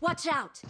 Watch out!